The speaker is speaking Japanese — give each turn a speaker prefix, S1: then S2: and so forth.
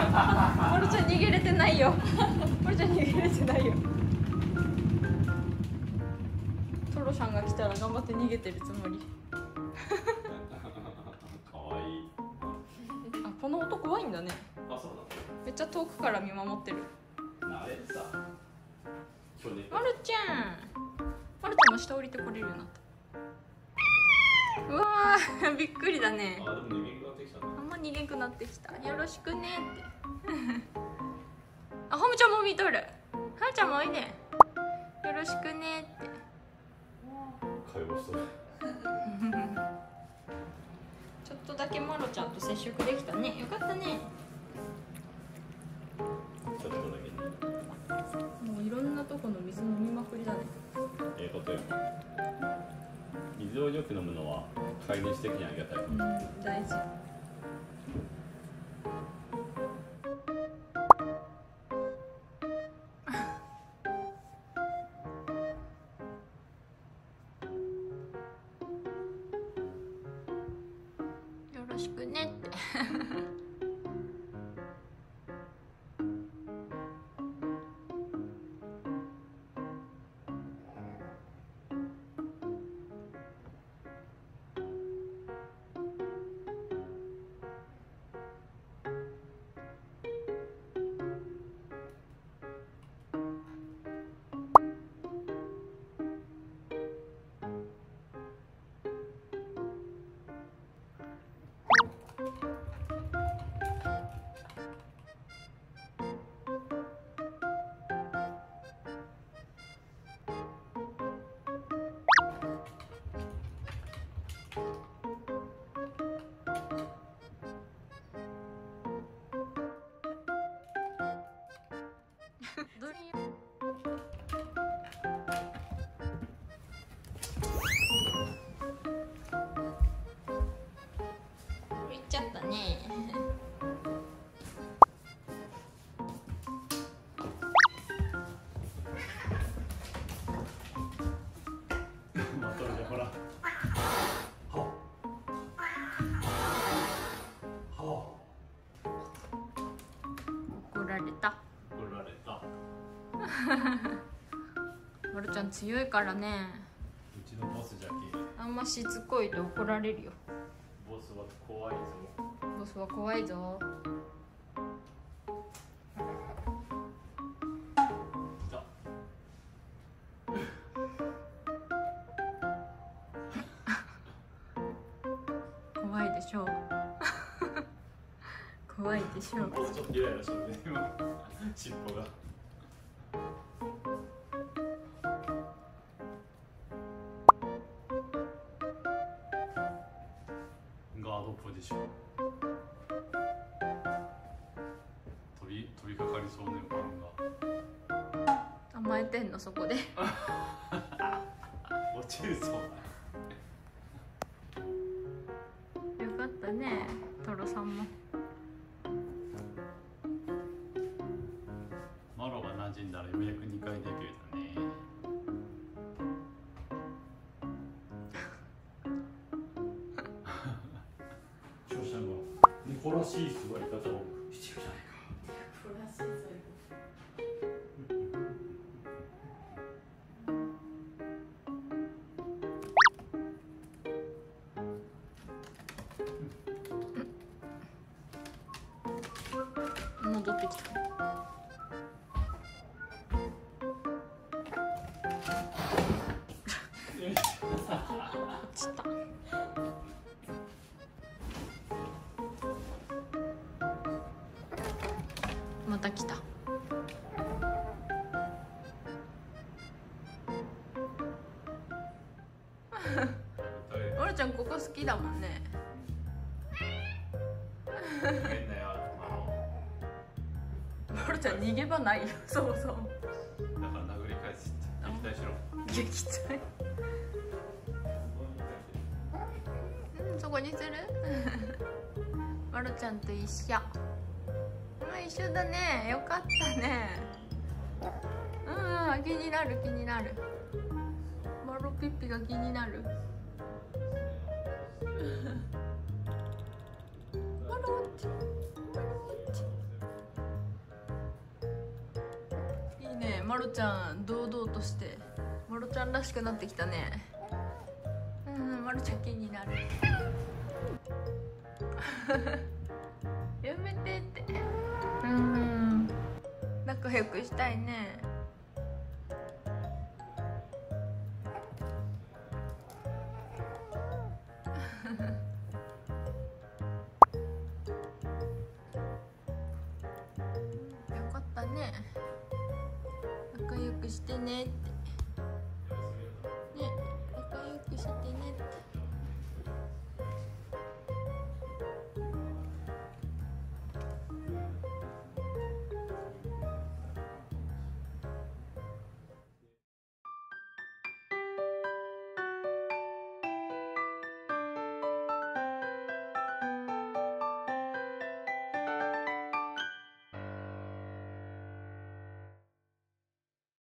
S1: まるちゃん逃げれてないよ。まるちゃん逃げれてないよ。トロさんが来たら頑張って逃げてるつもり。
S2: かわいい。
S1: あこの音怖いんだね。
S2: あそう
S1: めっちゃ遠くから見守ってる。
S2: だなれさ今日ね
S1: まるちゃん。まるちゃんも下降りてこれるようになった。うわーびっくりだね。
S2: あでも人間がってきたね。
S1: あんま逃げんくなってきた。よろしくねって見とる。ハムちゃんもおいで。よろしくね。って。
S2: 会話しとる。
S1: ちょっとだけマロちゃんと接触できたね。よかったね。
S2: ちょっとだけね。
S1: もういろんなとこの水飲みまくりだね。
S2: ええことよ。水をよく飲むのは飼い主的にありがたい。
S1: うん大事ろしくねって。どれ
S2: ま
S1: るちゃん強いからね。
S2: うちのボスじゃけ
S1: あんましつこいと怒られるよ。
S2: ボスは怖いぞ。
S1: ボスは怖いぞ。怖いでしょう。怖いでしょう。
S2: ちょっとイライラしね今。尻尾がガードポジション。飛び飛びかかりそうね不安が。
S1: 甘えてんのそこで。
S2: 落ちるそう
S1: よかったねトロさんも
S2: マロが馴染んだらようやく2回デビューだね。聴者が猫らしい座り方をしてるじゃないか猫らしい座り方
S1: 戻ってきた。ちた。また来た。おるちゃんここ好きだもんね。おるちゃん逃げ場ないよそもそも。
S2: だから殴り返す撃退しろ。
S1: 撃退。うんそこにする？まるちゃんと一緒。あ一緒だね。よかったね。うん気になる気になる。まるピッピが気になる。まるちまるちいいね。まるちゃん堂々として。まるちゃんらしくなってきたね。うんまろちゃん気になるやめてってうん仲良くしたいねよかったね仲良くしてねって